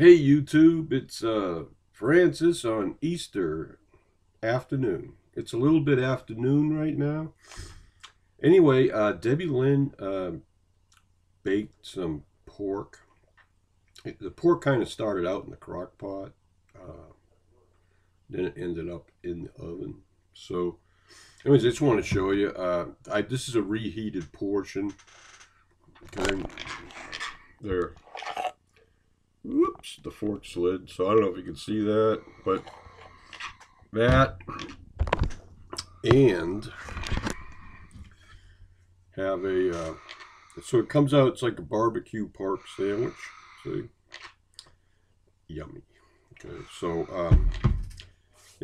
Hey YouTube, it's uh, Frances on Easter afternoon. It's a little bit afternoon right now. Anyway, uh, Debbie Lynn uh, baked some pork. The pork kind of started out in the crock pot. Uh, then it ended up in the oven. So, anyways, I just want to show you. Uh, I, this is a reheated portion. Okay. There whoops, the fork slid. So I don't know if you can see that, but that and have a, uh, so it comes out, it's like a barbecue pork sandwich. See? Yummy. Okay, so, um,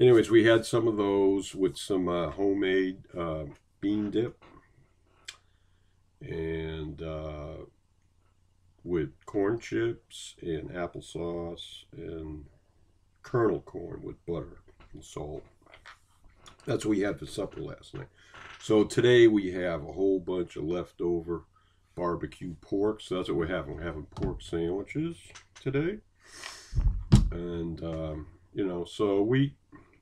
anyways, we had some of those with some uh, homemade uh, bean dip. And, uh, with corn chips and applesauce and kernel corn with butter and salt. That's what we had for supper last night. So today we have a whole bunch of leftover barbecue pork. So that's what we're having. We're having pork sandwiches today. And, um, you know, so we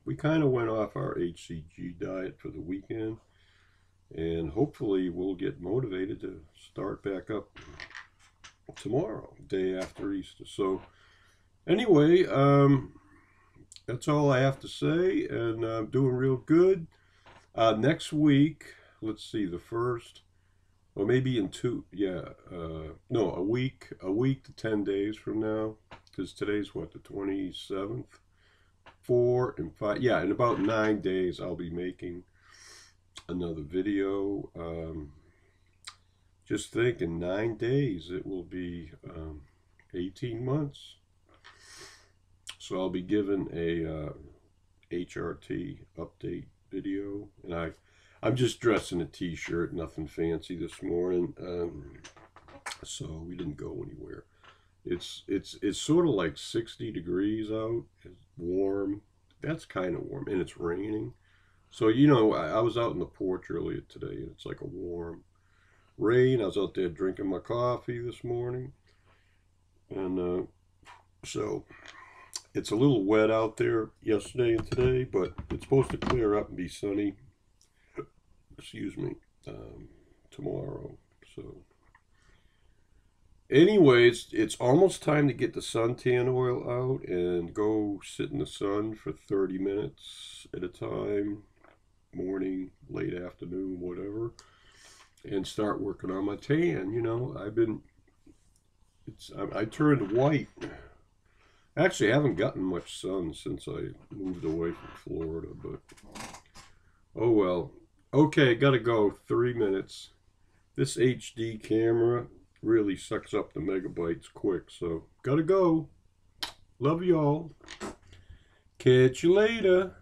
we kind of went off our HCG diet for the weekend. And hopefully we'll get motivated to start back up tomorrow, day after Easter. So, anyway, um, that's all I have to say, and I'm doing real good. Uh, next week, let's see, the first, or maybe in two, yeah, uh, no, a week, a week to 10 days from now, because today's what, the 27th? Four and five, yeah, in about nine days, I'll be making another video. Um, just think in nine days it will be um, 18 months. So I'll be given a uh, HRT update video. And I, I'm just dressed in a t-shirt, nothing fancy this morning. Um, so we didn't go anywhere. It's, it's, it's sort of like 60 degrees out. It's warm. That's kind of warm. And it's raining. So, you know, I, I was out in the porch earlier today and it's like a warm rain. I was out there drinking my coffee this morning. And uh, so it's a little wet out there yesterday and today, but it's supposed to clear up and be sunny. Excuse me. Um, tomorrow. So anyways, it's almost time to get the suntan oil out and go sit in the sun for 30 minutes at a time, morning, late afternoon, whatever and start working on my tan. You know, I've been, it's, I, I turned white. Actually, I haven't gotten much sun since I moved away from Florida, but oh well. Okay, gotta go. Three minutes. This HD camera really sucks up the megabytes quick, so gotta go. Love y'all. Catch you later.